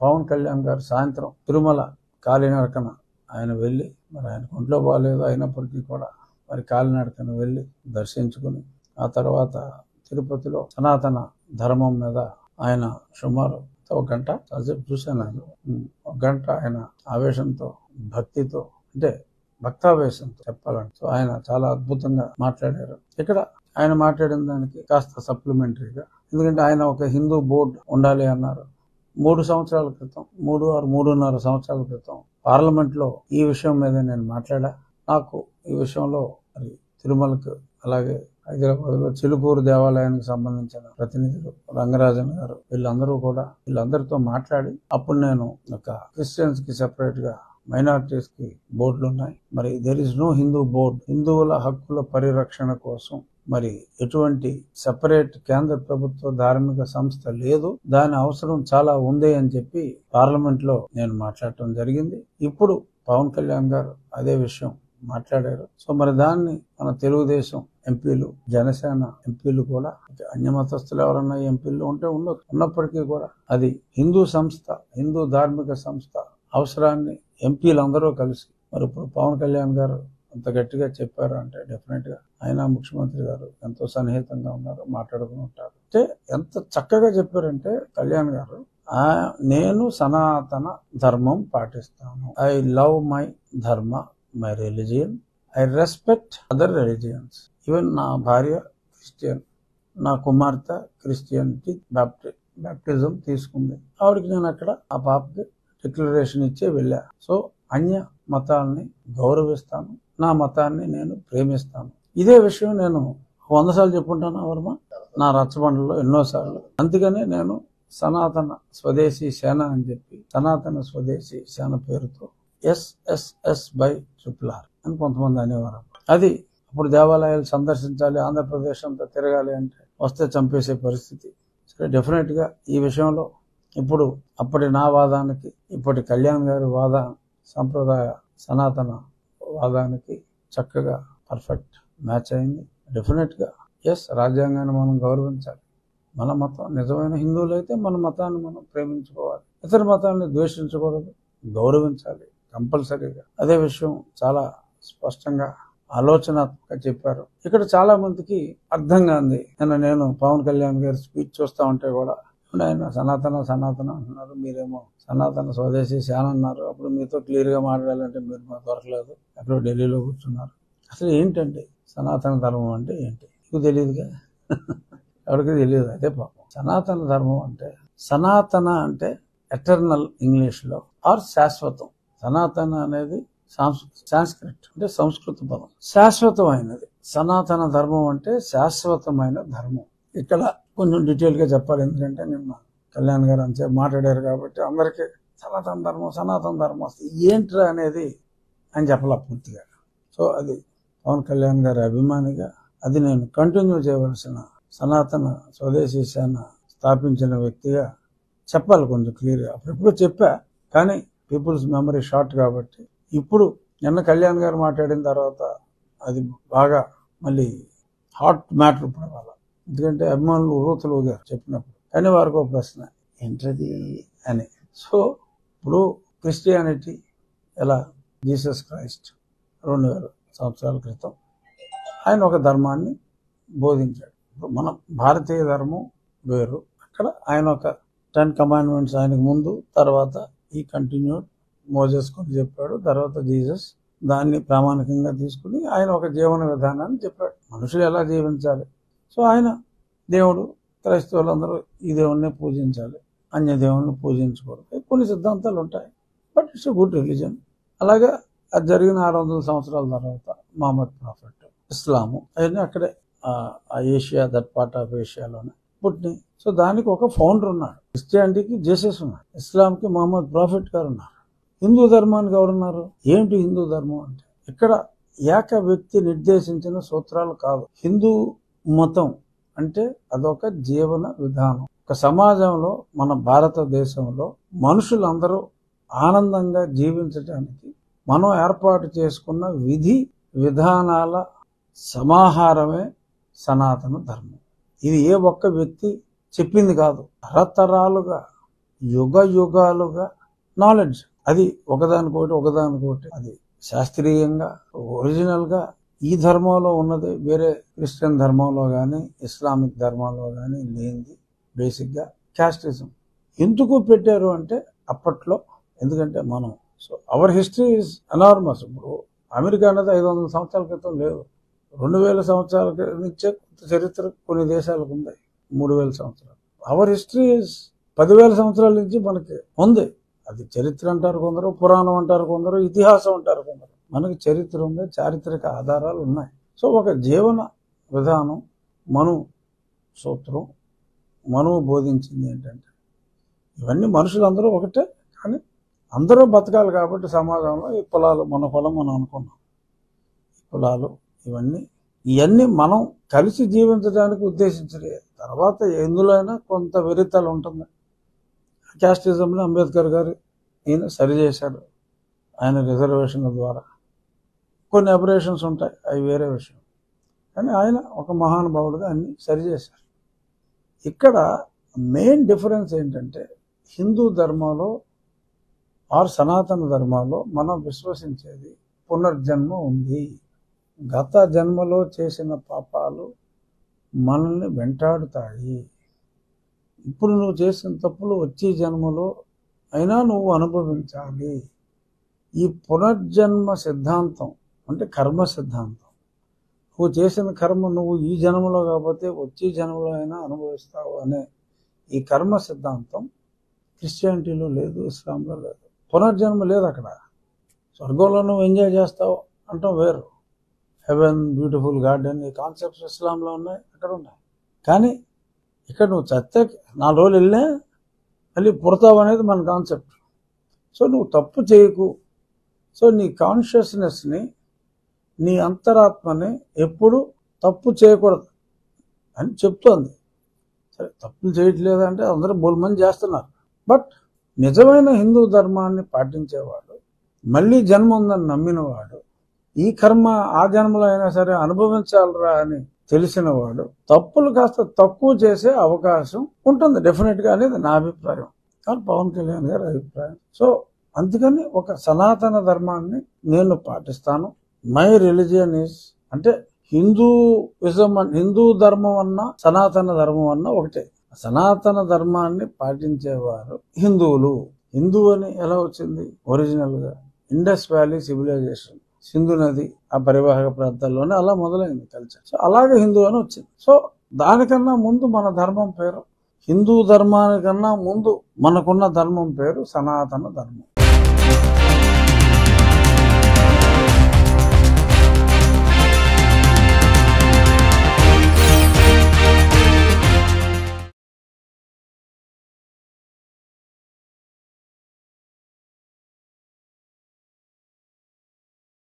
పవన్ కళ్యాణ్ గారు సాయంత్రం తిరుమల కాలినడకన ఆయన వెళ్ళి మరి ఆయన ఒంట్లో బాగాలేదు అయినప్పటికీ కూడా మరి కాలినడకన వెళ్ళి దర్శించుకుని ఆ తర్వాత తిరుపతిలో సనాతన ధర్మం మీద ఆయన సుమారు ఒక గంట కాసేపు చూశాను ఆయన ఒక గంట ఆయన ఆవేశంతో భక్తితో అంటే భక్తావేశంతో చెప్పాలంటే. సో ఆయన చాలా అద్భుతంగా మాట్లాడారు. ఇక్కడ ఆయన మాట్లాడిన దానికి కాస్త సప్లిమెంటరీగా ఎందుకంటే ఆయన ఒక హిందూ బోర్డు ఉండాలి అన్నారు. మూడు సంవత్సరాల క్రితం మూడు ఆరు మూడున్నర సంవత్సరాల క్రితం పార్లమెంట్లో ఈ విషయం మీద నేను మాట్లాడా. నాకు ఈ విషయంలో మరి తిరుమలకు అలాగే హైదరాబాద్లో చిలుకూరు దేవాలయానికి సంబంధించిన ప్రతినిధులు రంగరాజన్ గారు వీళ్ళందరూ కూడా వీళ్ళందరితో మాట్లాడి అప్పుడు నేను ఒక క్రిస్టియన్స్కి సెపరేట్గా మైనారిటీస్కి బోర్డులు ఉన్నాయి మరి there is no Hindu board హిందువుల హక్కుల పరిరక్షణ కోసం మరి ఎటువంటి సెపరేట్ కేంద్ర ప్రభుత్వ ధార్మిక సంస్థ లేదు. దాని అవసరం చాలా ఉంది అని చెప్పి పార్లమెంట్లో నేను మాట్లాడటం జరిగింది. ఇప్పుడు పవన్ కళ్యాణ్ గారు అదే విషయం మాట్లాడారు. సో మరి దాన్ని మన తెలుగుదేశం ఎంపీలు జనసేన ఎంపీలు కూడా అన్య మతస్థులు ఎవరన్నా ఎంపీలు ఉంటే ఉండొచ్చు ఉన్నప్పటికీ కూడా అది హిందూ సంస్థ హిందూ ధార్మిక సంస్థ అవసరాన్ని ఎంపీలు అందరూ కలిసి మరి ఇప్పుడు పవన్ కళ్యాణ్ గారు అంత గట్టిగా చెప్పారు అంటే డెఫినెట్గా ఆయన ముఖ్యమంత్రి గారు ఎంతో సన్నిహితంగా ఉన్నారు మాట్లాడుకుని ఉంటారు. అంటే ఎంత చక్కగా చెప్పారంటే కళ్యాణ్ గారు నేను సనాతన ధర్మం పాటిస్తాను. I love my dharma my religion I respect other religions even నా భార్య క్రిస్టియన్ నా కుమార్తె క్రిస్టియన్కి బ్యాప్టి బ్యాప్టిజం తీసుకుంది. ఆవిడకి నేను అక్కడ ఆ పాపకి డిక్లరేషన్ ఇచ్చే వెళ్ళా. సో అన్య మతాల్ని గౌరవిస్తాను నా మతాన్ని నేను ప్రేమిస్తాను. ఇదే విషయం నేను వంద సార్లు చెప్పుంటాను వర్మ? నా రచ్చబండలో ఎన్నోసార్లు అందుకనే నేను సనాతన స్వదేశీ సేన అని చెప్పి సనాతన స్వదేశీ సేన పేరుతో ఎస్ఎస్ఎస్ బై ట్రిపుల్ ఆర్ అని కొంతమంది అనేవారు. అది అప్పుడు దేవాలయాలు సందర్శించాలి ఆంధ్రప్రదేశ్ అంతా తిరగాలి అంటే వస్తే చంపేసే పరిస్థితి. సరే డెఫినెట్గా ఈ విషయంలో ఇప్పుడు అప్పటి నా వాదానికి ఇప్పటి కళ్యాణ్ గారి వాద సంప్రదాయ సనాతన వాదానికి చక్కగా పర్ఫెక్ట్ మ్యాచ్ అయింది. డెఫినెట్గా ఎస్ రాజ్యాంగాన్ని మనం గౌరవించాలి. మన మతం నిజమైన హిందువులు అయితే మన మతాన్ని మనం ప్రేమించుకోవాలి. ఇతర మతాన్ని ద్వేషించకూడదు గౌరవించాలి కంపల్సరీగా. అదే విషయం చాలా స్పష్టంగా ఆలోచనాత్మకంగా చెప్పారు. ఇక్కడ చాలా మందికి అర్థం కాంది. నిన్న నేను పవన్ కళ్యాణ్ గారి స్పీచ్ చూస్తా ఉంటే కూడా ఇప్పుడు ఆయన సనాతన సనాతన అంటున్నారు. మీరేమో సనాతన స్వదేశీ శాన్ అన్నారు. అప్పుడు మీతో క్లియర్గా మాట్లాడాలంటే మీరు మాకు దొరకలేదు. ఎక్కడో ఢిల్లీలో కూర్చున్నారు. అసలు ఏంటండి? సనాతన ధర్మం అంటే ఏంటి? మీకు తెలియదుగా ఎవరికి తెలియదు అదే పాపం. సనాతన ధర్మం అంటే సనాతన అంటే ఎటర్నల్ ఇంగ్లీష్లో ఆర్ శాశ్వతం. సనాతన అనేది సాంస్క్రిట్ అంటే సంస్కృత పదం. శాశ్వతమైనది. సనాతన ధర్మం అంటే శాశ్వతమైన ధర్మం. ఇక్కడ కొంచెం డీటెయిల్గా చెప్పాలి. ఎందుకంటే నిన్న కళ్యాణ్ గారు అంతే మాట్లాడారు కాబట్టి అందరికీ సనాతన ధర్మం సనాతన ధర్మం వస్తే ఏంట్రా అనేది అని చెప్పాల పూర్తిగా. సో అది పవన్ కళ్యాణ్ గారి అభిమానిగా అది నేను కంటిన్యూ చేయవలసిన సనాతన స్వదేశీ సేన స్థాపించిన వ్యక్తిగా చెప్పాలి కొంచెం క్లియర్గా. అప్పుడెప్పుడు చెప్పా కానీ పీపుల్స్ మెమరీ షార్ట్ కాబట్టి ఇప్పుడు నిన్న కళ్యాణ్ గారు మాట్లాడిన తర్వాత అది బాగా మళ్ళీ హాట్ మ్యాటర్ ఇప్పుడు వాళ్ళ ఎందుకంటే అభిమానులు ఊతలు చెప్పినప్పుడు. కానీ వారికి ఒక ప్రశ్న ఏంటది అని. సో ఇప్పుడు క్రిస్టియానిటీ ఎలా? జీసస్ క్రైస్ట్ రెండు వేల సంవత్సరాల క్రితం ఆయన ఒక ధర్మాన్ని బోధించాడు. ఇప్పుడు మన భారతీయ ధర్మం వేరు. అక్కడ ఆయన ఒక టెన్ కమాండ్మెంట్స్ ఆయనకు ముందు తర్వాత ఈ కంటిన్యూడ్ మోజెస్ కొని చెప్పాడు. తర్వాత జీసస్ దాన్ని ప్రామాణికంగా తీసుకుని ఆయన ఒక జీవన విధానాన్ని చెప్పాడు. మనుషులు ఎలా జీవించాలి? సో ఆయన దేవుడు క్రైస్తవులందరూ ఈ దేవుణ్ణి పూజించాలి. అన్య దేవుణ్ణి పూజించకూడదు కొన్ని సిద్ధాంతాలు ఉంటాయి. But it's good religion. అలాగే అది జరిగిన ఆరు వందల సంవత్సరాల తర్వాత మహమ్మద్ ప్రాఫెట్ ఇస్లాము అవన్నీ అక్కడే ఏషియా దట్ పార్ట్ ఆఫ్ ఏషియాలోనే పుట్టినాయి. సో దానికి ఒక ఫౌండర్ ఉన్నాడు. క్రిస్టియానిటీకి జేసస్ ఉన్నాడు. ఇస్లాంకి మహమ్మద్ ప్రాఫిట్ గారు ఉన్నారు. హిందూ ధర్మానికి ఎవరున్నారు ఏమిటి హిందూ ధర్మం అంటే? ఇక్కడ ఏక వ్యక్తి నిర్దేశించిన సూత్రాలు కాదు. హిందూ మతం అంటే అదొక జీవన విధానం. ఒక సమాజంలో మన భారతదేశంలో మనుషులందరూ ఆనందంగా జీవించడానికి మనం ఏర్పాటు చేసుకున్న విధి విధానాల సమాహారమే సనాతన ధర్మం. ఇది ఏ ఒక్క వ్యక్తి చెప్పింది కాదు. తరతరాలుగా యుగ యుగాలుగా నాలెడ్జ్ అది ఒకదానికోటి ఒకదానికోటి అది శాస్త్రీయంగా ఒరిజినల్గా ఈ ధర్మంలో ఉన్నది వేరే క్రిస్టియన్ ధర్మంలో కానీ ఇస్లామిక్ ధర్మంలో కానీ లేనిది బేసిక్గా క్యాస్టిజం ఎందుకు పెట్టారు అంటే అప్పట్లో ఎందుకంటే మనం so our history is enormous ఇప్పుడు అమెరికా అనేది ఐదు వందల సంవత్సరాల క్రితం లేదు. రెండు వేల సంవత్సరాల నుంచే కొంత చరిత్ర కొన్ని దేశాలకు ఉంది. మూడు వేల సంవత్సరాలు. అవర్ హిస్టరీ ఇస్ పదివేల సంవత్సరాల నుంచి మనకి ఉంది. అది చరిత్ర అంటారు కొందరు పురాణం అంటారు కొందరు ఇతిహాసం అంటారు కొందరు. మనకు చరిత్ర ఉంది చారిత్రక ఆధారాలు ఉన్నాయి. సో ఒక జీవన విధానం మను సూత్రం మనువు బోధించింది ఏంటంటే ఇవన్నీ మనుషులందరూ ఒకటే కానీ అందరూ బతకాలి కాబట్టి సమాజంలో ఈ కులాలు మన కులం మనం అనుకున్నాం. ఈ కులాలు ఇవన్నీ ఇవన్నీ మనం కలిసి జీవించడానికి ఉద్దేశించలే తర్వాత ఎందులో అయినా కొంత వెరితలు ఉంటుంది. క్యాస్టిజంని అంబేద్కర్ గారు ఈయన సరిచేశాడు. ఆయన రిజర్వేషన్ల ద్వారా. కొన్ని అపరేషన్స్ ఉంటాయి అవి వేరే విషయం. కానీ ఆయన ఒక మహానుభావుడుగా అన్ని సరిచేశారు ఇక్కడ మెయిన్ డిఫరెన్స్ ఏంటంటే హిందూ ధర్మంలో ఆర్ సనాతన ధర్మంలో మనం విశ్వసించేది పునర్జన్మ ఉంది. గత జన్మలో చేసిన పాపాలు మనల్ని వెంటాడుతాయి. ఇప్పుడు నువ్వు చేసిన తప్పులు వచ్చే జన్మలో అయినా నువ్వు అనుభవించాలి. ఈ పునర్జన్మ సిద్ధాంతం అంటే కర్మ సిద్ధాంతం. నువ్వు చేసిన కర్మ నువ్వు ఈ జన్మలో కాకపోతే వచ్చే జన్మలో అయినా అనుభవిస్తావు అనే ఈ కర్మ సిద్ధాంతం క్రిస్టియానిటీలో లేదు ఇస్లాంలో లేదు. పునర్జన్మ లేదు అక్కడ. స్వర్గంలో నువ్వు ఎంజాయ్ చేస్తావు అంటాం వేరు. హెవెన్ బ్యూటిఫుల్ గార్డెన్ ఈ కాన్సెప్ట్స్ ఇస్లాంలో ఉన్నాయి అక్కడ ఉన్నాయి. కానీ ఇక్కడ నువ్వు చస్తే నాలుగు రోజులు వెళ్ళా మళ్ళీ పుడతావు అనేది మన కాన్సెప్ట్. సో నువ్వు తప్పు చేయకు. సో నీ కాన్షియస్నెస్ని నీ అంతరాత్మని ఎప్పుడు తప్పు చేయకూడదు అని చెప్తోంది. సరే తప్పులు చేయట్లేదు అంటే అందరూ బోల్మని చేస్తున్నారు. బట్ నిజమైన హిందూ ధర్మాన్ని పాటించేవాడు మళ్ళీ జన్మ ఉందని నమ్మినవాడు ఈ కర్మ ఆ జన్మలో అయినా సరే అనుభవించాలరా అని తెలిసినవాడు తప్పులు కాస్త తక్కువ చేసే అవకాశం ఉంటుంది డెఫినెట్గా అనేది నా అభిప్రాయం. కానీ పవన్ కళ్యాణ్ గారి అభిప్రాయం. సో అందుకని ఒక సనాతన ధర్మాన్ని నేను పాటిస్తాను. మై రిలీజియన్ ఇస్ అంటే హిందూయిజం హిందూ ధర్మం అన్నా సనాతన ధర్మం అన్నా ఒకటే. సనాతన ధర్మాన్ని పాటించేవారు హిందువులు. హిందూ అని ఎలా వచ్చింది? ఒరిజినల్గా ఇండస్ వ్యాలీ సివిలైజేషన్. సింధు నది ఆ పరివాహక ప్రాంతాల్లోనే అలా మొదలైంది కల్చర్. సో అలాగే హిందూ అని వచ్చింది. సో దానికన్నా ముందు మన ధర్మం పేరు. హిందూ ధర్మానికన్నా ముందు మనకున్న ధర్మం పేరు సనాతన ధర్మం.